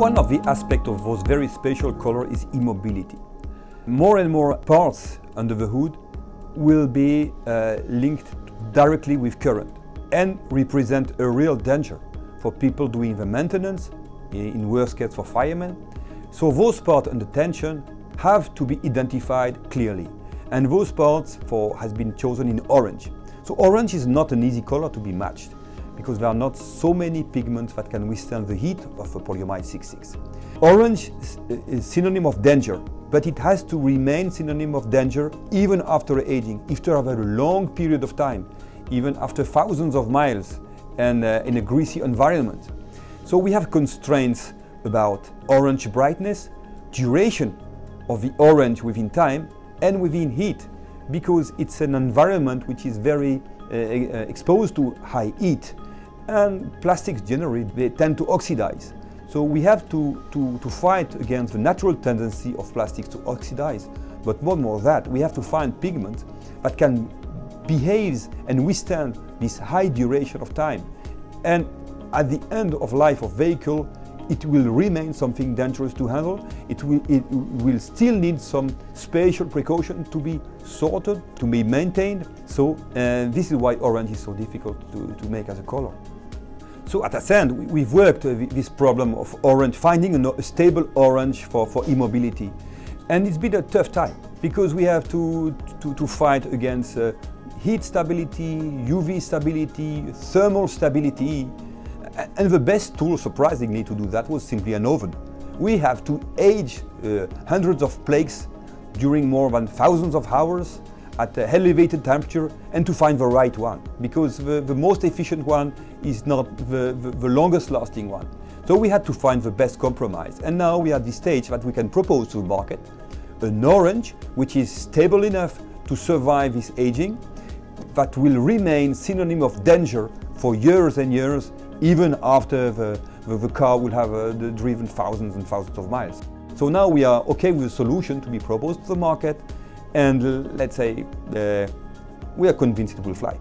One of the aspects of those very special color is e-mobility. More and more parts under the hood will be uh, linked directly with current and represent a real danger for people doing the maintenance, in worst case for firemen. So those parts under tension have to be identified clearly. And those parts for, has been chosen in orange. So orange is not an easy color to be matched because there are not so many pigments that can withstand the heat of a polyamide 6,6. Orange is synonym of danger, but it has to remain synonym of danger even after aging, after a very long period of time, even after thousands of miles and uh, in a greasy environment. So we have constraints about orange brightness, duration of the orange within time and within heat because it's an environment which is very uh, uh, exposed to high heat and plastics generally they tend to oxidize. So we have to, to, to fight against the natural tendency of plastics to oxidize. But more and more that, we have to find pigments that can behave and withstand this high duration of time. And at the end of life of vehicle, it will remain something dangerous to handle. It will, it will still need some special precaution to be sorted, to be maintained. So uh, this is why orange is so difficult to, to make as a color. So at Ascend, we've worked uh, this problem of orange, finding a stable orange for, for e-mobility. And it's been a tough time because we have to, to, to fight against uh, heat stability, UV stability, thermal stability, and the best tool, surprisingly, to do that was simply an oven. We have to age uh, hundreds of plates during more than thousands of hours at elevated temperature and to find the right one because the, the most efficient one is not the, the, the, longest lasting one. So we had to find the best compromise and now we are at the stage that we can propose to the market an orange which is stable enough to survive this aging that will remain synonym of danger for years and years even after the, the, the car will have uh, driven thousands and thousands of miles. So now we are okay with a solution to be proposed to the market and let's say uh, we are convinced it will fly.